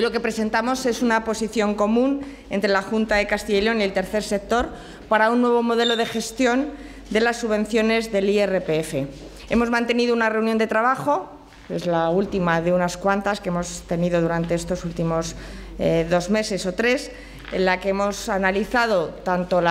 Lo que presentamos es una posición común entre la Junta de Castilla y León y el tercer sector para un nuevo modelo de gestión de las subvenciones del IRPF. Hemos mantenido una reunión de trabajo, es la última de unas cuantas que hemos tenido durante estos últimos eh, dos meses o tres, en la que hemos analizado tanto eh,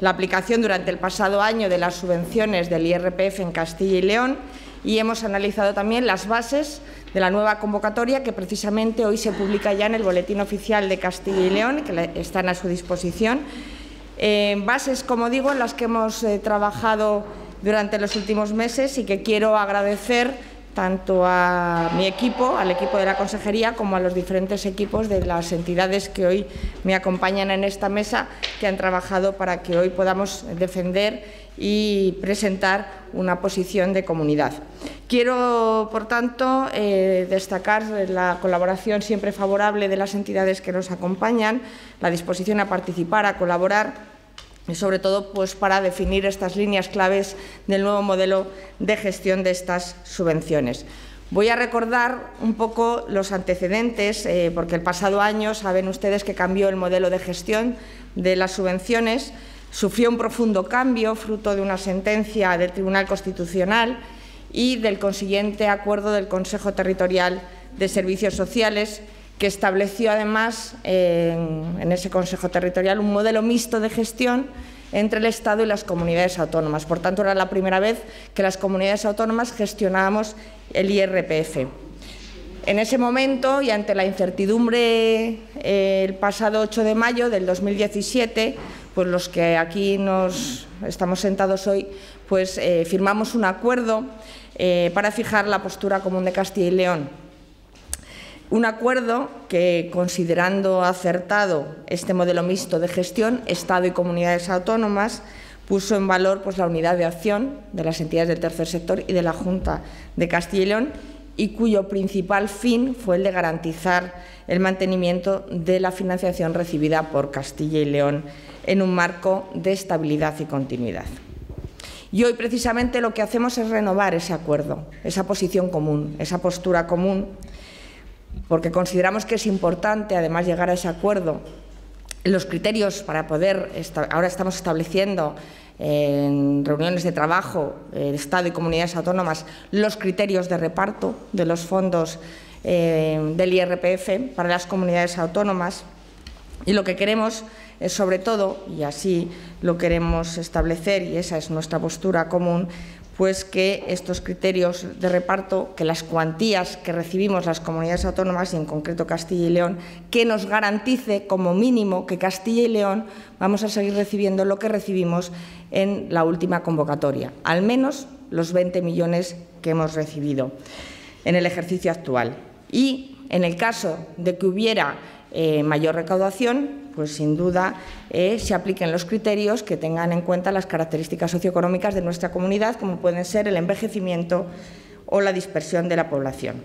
la aplicación durante el pasado año de las subvenciones del IRPF en Castilla y León y hemos analizado también las bases de la nueva convocatoria que precisamente hoy se publica ya en el Boletín Oficial de Castilla y León, que están a su disposición. Eh, bases, como digo, en las que hemos eh, trabajado durante los últimos meses y que quiero agradecer tanto a mi equipo, al equipo de la Consejería, como a los diferentes equipos de las entidades que hoy me acompañan en esta mesa, que han trabajado para que hoy podamos defender y presentar una posición de comunidad. Quiero, por tanto, eh, destacar la colaboración siempre favorable de las entidades que nos acompañan, la disposición a participar, a colaborar y sobre todo pues, para definir estas líneas claves del nuevo modelo de gestión de estas subvenciones. Voy a recordar un poco los antecedentes, eh, porque el pasado año saben ustedes que cambió el modelo de gestión de las subvenciones, sufrió un profundo cambio fruto de una sentencia del Tribunal Constitucional y del consiguiente acuerdo del Consejo Territorial de Servicios Sociales, que estableció además en, ese Consejo Territorial un modelo mixto de gestión entre el Estado y las comunidades autónomas. Por tanto, era la primera vez que las comunidades autónomas gestionábamos el IRPF. En ese momento y ante la incertidumbre eh, el pasado 8 de mayo del 2017, pues los que aquí nos estamos sentados hoy, pues eh, firmamos un acuerdo eh, para fijar la postura común de Castilla y León. Un acuerdo que, considerando acertado este modelo mixto de gestión, Estado y comunidades autónomas, puso en valor pues, la unidad de acción de las entidades del tercer sector y de la Junta de Castilla y León y cuyo principal fin fue el de garantizar el mantenimiento de la financiación recibida por Castilla y León en un marco de estabilidad y continuidad. Y hoy precisamente lo que hacemos es renovar ese acuerdo, esa posición común, esa postura común, porque consideramos que es importante además llegar a ese acuerdo. Los criterios para poder, ahora estamos estableciendo en reuniones de trabajo, el Estado y comunidades autónomas, los criterios de reparto de los fondos eh, del IRPF para las comunidades autónomas. Y lo que queremos es, sobre todo, y así lo queremos establecer, y esa es nuestra postura común, pues que estos criterios de reparto, que las cuantías que recibimos las comunidades autónomas y en concreto Castilla y León, que nos garantice como mínimo que Castilla y León vamos a seguir recibiendo lo que recibimos en la última convocatoria, al menos los 20 millones que hemos recibido en el ejercicio actual. Y en el caso de que hubiera eh, mayor recaudación, pues sin duda eh, se apliquen los criterios que tengan en cuenta las características socioeconómicas de nuestra comunidad, como pueden ser el envejecimiento o la dispersión de la población.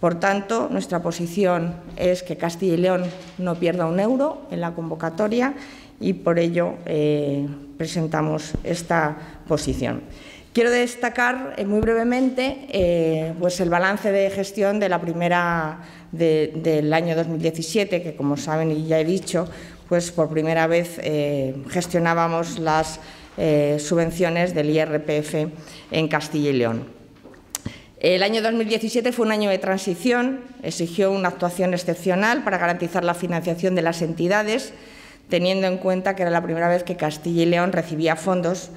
Por tanto, nuestra posición es que Castilla y León no pierda un euro en la convocatoria y por ello eh, presentamos esta posición. Quiero destacar muy brevemente pues el balance de gestión de la primera del año 2017, que como saben y ya he dicho, pues por primera vez eh, gestionábamos las eh, subvenciones del IRPF en Castilla y León. El año 2017 fue un año de transición, exigió una actuación excepcional para garantizar la financiación de las entidades, teniendo en cuenta que era la primera vez que Castilla y León recibía fondos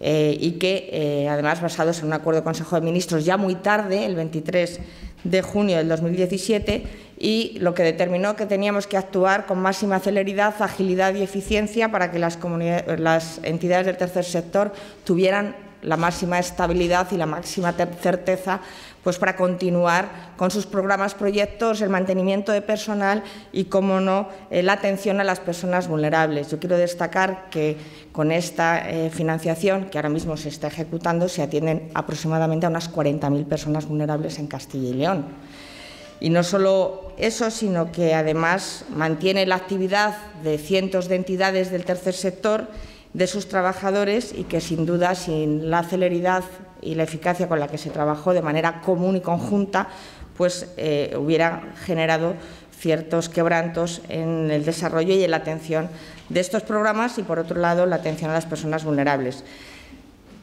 eh, y que, además, basados en un acuerdo de Consejo de Ministros ya muy tarde, el 23 de junio del 2017 y lo que determinó que teníamos que actuar con máxima celeridad, agilidad y eficiencia para que las, las entidades del tercer sector tuvieran la máxima estabilidad y la máxima certeza pues para continuar con sus programas, proyectos, el mantenimiento de personal y, como no, eh, la atención a las personas vulnerables. Yo quiero destacar que con esta eh, financiación que ahora mismo se está ejecutando se atienden aproximadamente a unas 40.000 personas vulnerables en Castilla y León. Y no solo eso, sino que además mantiene la actividad de cientos de entidades del tercer sector de sus trabajadores y que sin duda, sin la celeridad y la eficacia con la que se trabajó de manera común y conjunta, pues eh, hubiera generado ciertos quebrantos en el desarrollo y en la atención de estos programas y, por otro lado, la atención a las personas vulnerables.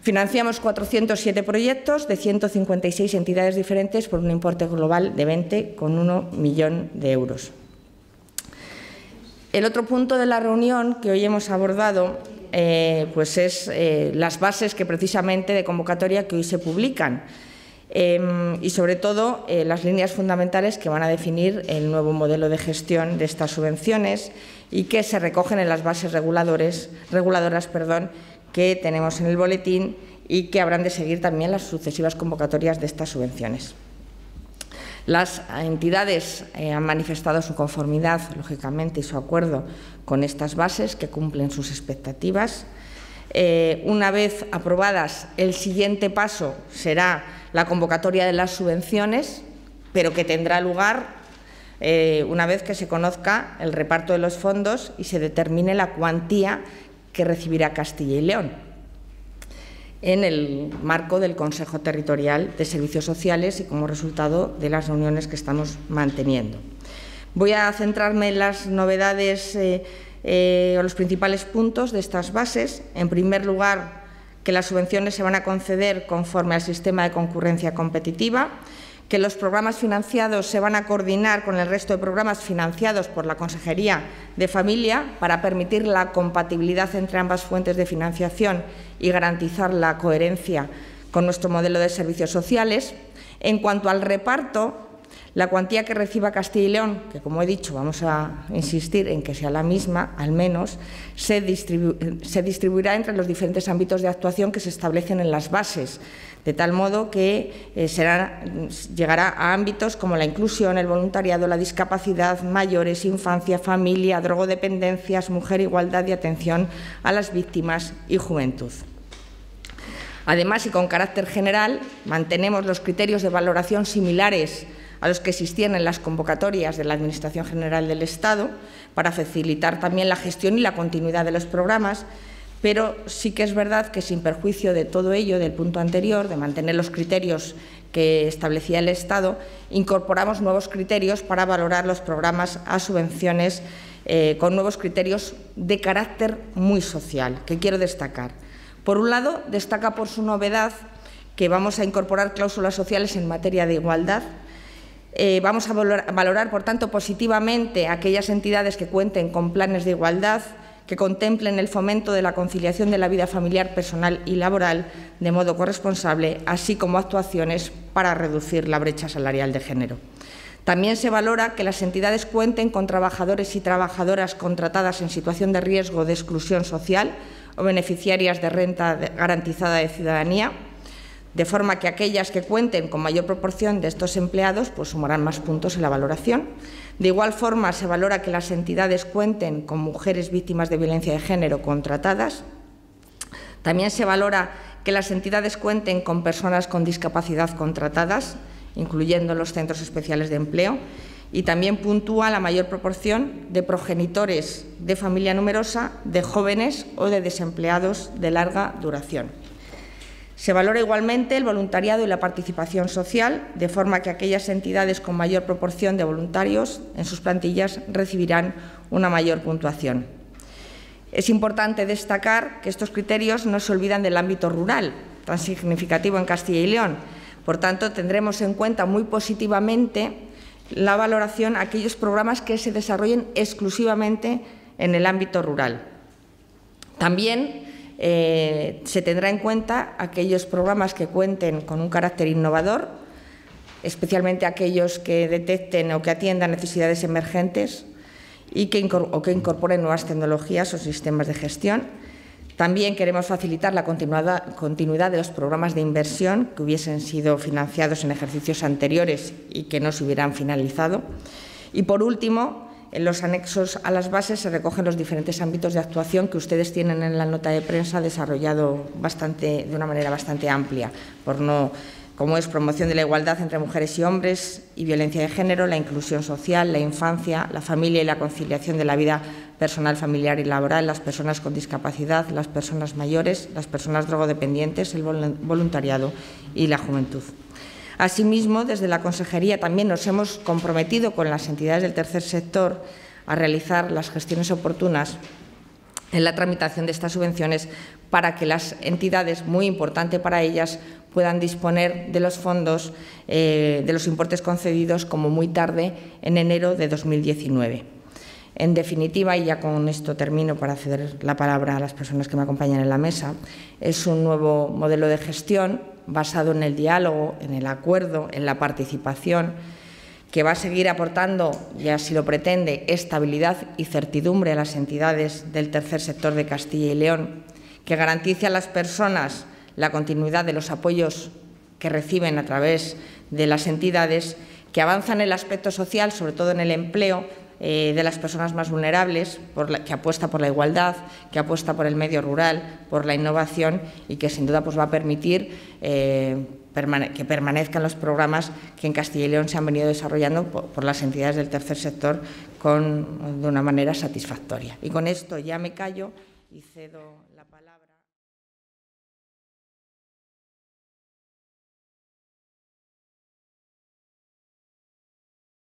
Financiamos 407 proyectos de 156 entidades diferentes por un importe global de 20,1 millón de euros. El otro punto de la reunión que hoy hemos abordado eh, pues es eh, las bases que precisamente de convocatoria que hoy se publican em, y sobre todo eh, las líneas fundamentales que van a definir el nuevo modelo de gestión de estas subvenciones y que se recogen en las bases reguladoras que tenemos en el boletín y que habrán de seguir también las sucesivas convocatorias de estas subvenciones. Las entidades eh, han manifestado su conformidad, lógicamente, y su acuerdo con estas bases que cumplen sus expectativas. Eh, una vez aprobadas, el siguiente paso será la convocatoria de las subvenciones, pero que tendrá lugar eh, una vez que se conozca el reparto de los fondos y se determine la cuantía que recibirá Castilla y León en el marco del Consejo Territorial de Servicios Sociales y como resultado de las reuniones que estamos manteniendo. Voy a centrarme en las novedades eh, eh, o los principales puntos de estas bases. En primer lugar, que las subvenciones se van a conceder conforme al sistema de concurrencia competitiva que los programas financiados se van a coordinar con el resto de programas financiados por la Consejería de Familia para permitir la compatibilidad entre ambas fuentes de financiación y garantizar la coherencia con nuestro modelo de servicios sociales. En cuanto al reparto, la cuantía que reciba Castilla y León, que como he dicho vamos a insistir en que sea la misma, al menos, se, distribuirá entre los diferentes ámbitos de actuación que se establecen en las bases de tal modo que eh, llegará a ámbitos como la inclusión, el voluntariado, la discapacidad, mayores, infancia, familia, drogodependencias, mujer, igualdad y atención a las víctimas y juventud. Además, y con carácter general, mantenemos los criterios de valoración similares a los que existían en las convocatorias de la Administración General del Estado para facilitar también la gestión y la continuidad de los programas pero sí que es verdad que sin perjuicio de todo ello, del punto anterior, de mantener los criterios que establecía el Estado, incorporamos nuevos criterios para valorar los programas a subvenciones eh, con nuevos criterios de carácter muy social, que quiero destacar. Por un lado, destaca por su novedad que vamos a incorporar cláusulas sociales en materia de igualdad. Eh, vamos a valorar, por tanto, positivamente aquellas entidades que cuenten con planes de igualdad, que contemplen el fomento de la conciliación de la vida familiar, personal y laboral de modo corresponsable, así como actuaciones para reducir la brecha salarial de género. También se valora que las entidades cuenten con trabajadores y trabajadoras contratadas en situación de riesgo de exclusión social o beneficiarias de renta garantizada de ciudadanía, de forma que aquellas que cuenten con mayor proporción de estos empleados pues sumarán más puntos en la valoración. De igual forma, se valora que las entidades cuenten con mujeres víctimas de violencia de género contratadas. También se valora que las entidades cuenten con personas con discapacidad contratadas, incluyendo los centros especiales de empleo, y también puntúa la mayor proporción de progenitores de familia numerosa, de jóvenes o de desempleados de larga duración. Se valora igualmente el voluntariado y la participación social, de forma que aquellas entidades con mayor proporción de voluntarios en sus plantillas recibirán una mayor puntuación. Es importante destacar que estos criterios no se olvidan del ámbito rural, tan significativo en Castilla y León. Por tanto, tendremos en cuenta muy positivamente la valoración a aquellos programas que se desarrollen exclusivamente en el ámbito rural. También eh, se tendrá en cuenta aquellos programas que cuenten con un carácter innovador, especialmente aquellos que detecten o que atiendan necesidades emergentes y que, o que incorporen nuevas tecnologías o sistemas de gestión. También queremos facilitar la continuidad de los programas de inversión que hubiesen sido financiados en ejercicios anteriores y que no se hubieran finalizado. Y, por último, en los anexos a las bases se recogen los diferentes ámbitos de actuación que ustedes tienen en la nota de prensa desarrollado bastante, de una manera bastante amplia, por no, como es promoción de la igualdad entre mujeres y hombres y violencia de género, la inclusión social, la infancia, la familia y la conciliación de la vida personal, familiar y laboral, las personas con discapacidad, las personas mayores, las personas drogodependientes, el voluntariado y la juventud. Asimismo, desde la Consejería también nos hemos comprometido con las entidades del tercer sector a realizar las gestiones oportunas en la tramitación de estas subvenciones para que las entidades, muy importante para ellas, puedan disponer de los fondos, eh, de los importes concedidos como muy tarde en enero de 2019. En definitiva, y ya con esto termino para ceder la palabra a las personas que me acompañan en la mesa, es un nuevo modelo de gestión basado en el diálogo, en el acuerdo, en la participación, que va a seguir aportando, y así lo pretende, estabilidad y certidumbre a las entidades del tercer sector de Castilla y León, que garantice a las personas la continuidad de los apoyos que reciben a través de las entidades, que avanzan en el aspecto social, sobre todo en el empleo, eh, de las personas más vulnerables, que apuesta por la igualdad, que apuesta por el medio rural, por la innovación y que sin duda pues, va a permitir eh, que permanezcan los programas que en Castilla y León se han venido desarrollando por, las entidades del tercer sector con, de una manera satisfactoria. Y con esto ya me callo y cedo la palabra.